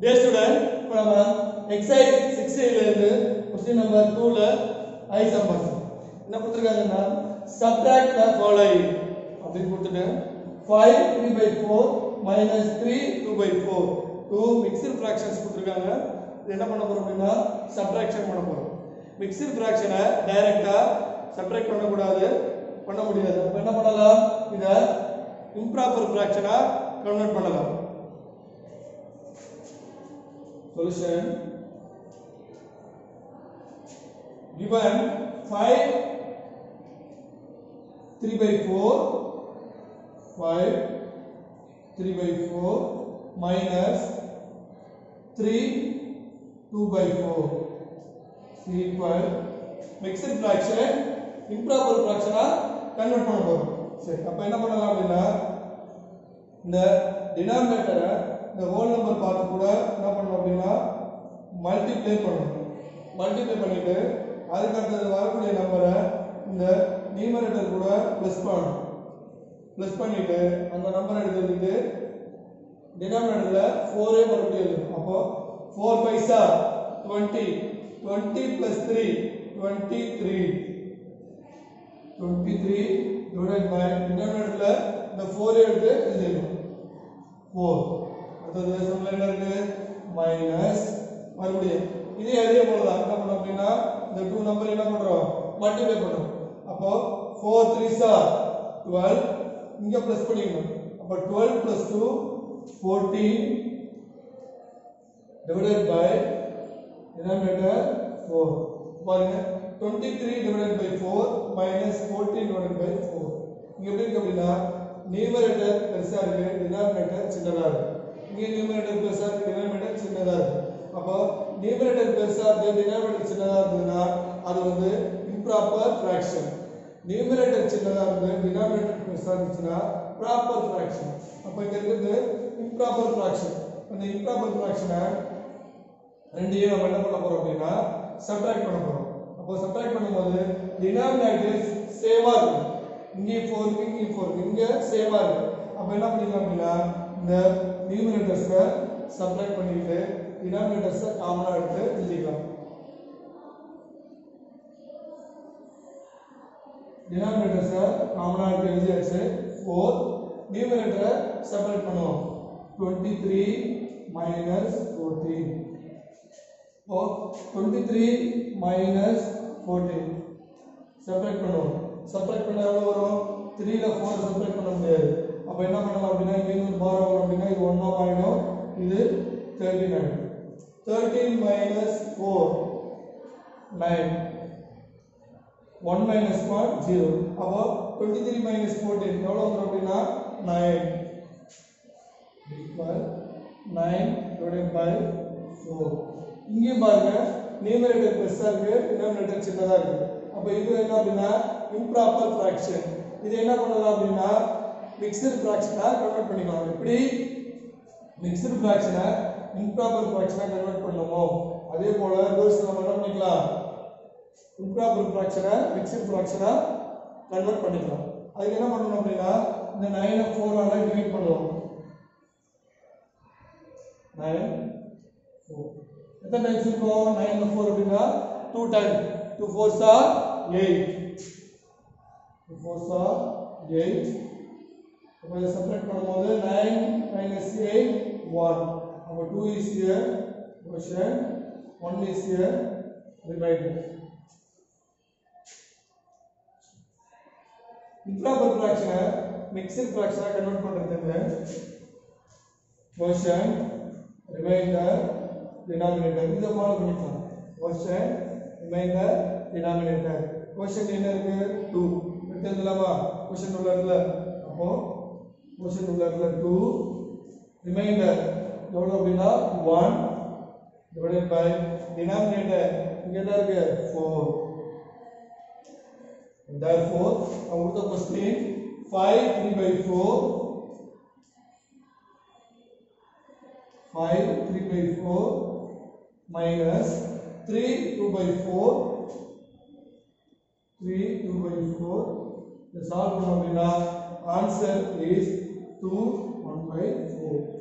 டே student இப்போ நம்ம exercise six இருந்து கொஸ்டின் நம்பர் டூல ஐ சம்பஸ் என்ன கொடுத்துருக்காங்கன்னா சப்ராக்ட் த ஃபாலோயிங் அப்படின்னு கொடுத்துட்டு five three by four minus three two by four two mixed fractions கொடுத்துருக்காங்க. இது என்ன பண்ண போகிறோம் அப்படின்னா சப்ராக்ஷன் பண்ண போகிறோம் மிக்சர் ஃப்ராக்ஷனை டைரெக்டாக சப்ட்ராக்ட் பண்ணக்கூடாது பண்ண முடியாது. அப்போ என்ன பண்ணலாம்? இதை இம்ப்ராப்பர் ஃப்ராக்ஷனாக கன்வெர்ட் பண்ணலாம். solution given 5 3 by 4 5 3 by 4 minus 3 2 by 4 is equal mixed fraction improper fraction ஆ convert பண்ண போறோம் சரி அப்ப என்ன பண்ணலாம் அப்படின்னா இந்த டினாமினேட்டரை இந்த ஹோல் நம்பர் பார்த்து கூட என்ன பண்ணணும் அப்படின்னா மல்டிப்ளை பண்ணணும். மல்டிப்ளை பண்ணிட்டு அதுக்கு அடுத்தது வரக்கூடிய நம்பரை இந்த நியூமரேட்டர் கூட ப்ளஸ் பண்ணணும். ப்ளஸ் பண்ணிட்டு அந்த நம்பரை எடுத்து வந்துட்டு டினாமினேட்டரில் ஃபோரே மறுபடியும் எழுதணும். அப்போ four paisa twenty twenty plus three twenty three twenty three divide by டினாமினேட்டரில் இந்த ஃபோரே எடுத்து எழுதிடணும். ஃபோர் அடுத்தது என்ன இருக்கு மைனஸ் மறுபடியும். இதே அதே போலதான் என்ன பண்ணோம் அப்படின்னா இந்த டூ நம்பர் என்ன பண்றோம்? மல்டிப்ளை பண்ணும். அப்போ ஃபோர் த்ரீ சார் டுவெல் இங்க பிளஸ் பண்ணிக்கணும். அப்போ twelve plus two fourteen divided by denominator four பாருங்க. Twenty three divided by four minus fourteen divided by four இங்க எப்படி இருக்கு அப்படின்னா நியூமரேட்டர் பெருசா இருக்கு டினாமினேட்டர் சின்னதா இருக்கு. இங்கே நியூமரேட்டர் பெருசா இருக்கு டினாமினேட்டர் சின்னதா இருக்கு. அப்போ நியூமரேட்டர் பெருசா இருக்கு டினாமினேட்டர் சின்னதா இருந்ததுன்னா அது வந்து இம்ப்ராப்பர் ஃபிராக்ஷன் நியூமரேட்டர் சின்னதா இருந்து டினாமினேட்டர் பெருசா இருந்துச்சுன்னா ப்ராப்பர் ஃபிராக்ஷன் அப்போ இங்க இருக்கிறது இம்ப்ராப்பர் ஃபிராக்ஷன் அந்த இம்ப்ராப்பர் ஃபிராக்ஷனை ரெண்டையும் நம்ம என்ன பண்ண போறோம் அப்படின்னா சப்ட்ராக்ட் பண்ண போறோம். அப்போ சப்ட்ராக்ட் பண்ணும்போது டினாமினேட்டர் சேமா இருக்கும் இங்கே ஃபோர் இங்கே ஃபோர் இங்கே இங்க சேமா இருக்கு. அப்போ என்ன பண்ணிக்கலாம் அப்படின்னா இந்த நியூமினேட்டர்ஸை சப்ட்ராக்ட் பண்ணிட்டு டினாமினேட்டர்ஸை காமனாக எடுத்து எழுதிக்கலாம். டினாமினேட்டர்ஸை காமனாக எடுத்து எழுதியாச்சு. ஃபோர் நியூமினேட்டரை செப்பரேட் பண்ணுவோம். டுவெண்ட்டி த்ரீ மைனஸ் ஃபோர்டீன் ஓ twenty three minus fourteen separate பண்ணுவோம். செப்பரேட் பண்ண எவ்வளோ வரும்? த்ரீல ஃபோர் செப்பரேட் பண்ண முடியாது. அப்போ என்ன பண்ணலாம் அப்படின்னா இங்கேருந்து பார் ஆகும் அப்படின்னா இது ஒன்றா ஆகிடும் இது தேர்ட்டின் ஆகிடும் thirteen minus four nine one minus one zero அப்போ டுவெண்ட்டி த்ரீ மைனஸ் ஃபோர்டீன் எவ்வளோ வந்துடும் அப்படின்னா nine equal nine divided by four இங்கேயும் பாருங்க நியூமரேட்டர் பெருசாக இருக்குது டினாமினேட்டர் சின்னதாக இருக்குது அப்போ இது என்ன அப்படின்னா இம்ப்ராப்பர் ஃப்ராக்ஷன் இது என்ன பண்ணலாம் அப்படின்னா மிக்சர் ஃப்ராக்ஷனாக கன்வெர்ட் பண்ணிக்கலாம் எப்படி? மிக்சர் ஃப்ராக்ஷனை இம்ப்ராப்பர் ஃப்ராக்ஷனாக கன்வெர்ட் பண்ணுமோ அதே போல ரிவர்ஸ் நம்ம என்ன பண்ணிக்கலாம்? இம்ப்ராப்பர் ஃப்ராக்ஷனை மிக்சர் ஃப்ராக்ஷனாக கன்வெர்ட் பண்ணிக்கலாம். அதுக்கு என்ன பண்ணணும் அப்படின்னா இந்த நைனை ஃபோரால் டிவைட் பண்ணுவோம். நைன் ஃபோர் எத்தனை டைம்ஸ் இருக்கும்? நைன் ஃபோர் அப்படின்னா two time two fours are eight two fours are eight அப்போ இதை செப்பரேட் பண்ணும்போது நைன் மைனஸ் எயிட் ஒன் அப்போ two is your quotient one is your remainder improper ஃப்ராக்ஷனை mixer ஃப்ராக்ஷனாக convert பண்ணுறதுக்கு quotient remainder denominator இதை follow பண்ணிக்கலாம் quotient remainder denominator quotient என்ன இருக்கு? டூ எடுத்து எழுதலாமா? கொஷன் உள்ள இடத்துல அப்போ கொஷன் உள்ள இடத்துல டூ ரிமைண்டர் எவ்வளோ அப்படின்னா ஒன் டிவைடட் பை டினாமினேட்டர் இங்கே என்ன இருக்கு four therefore I would the question 5 3 by 4 5 3 by 4 minus 3 2 by 4 3 2 by 4 the solve பண்ணோம் அப்படின்னா answer is 2 1 by 4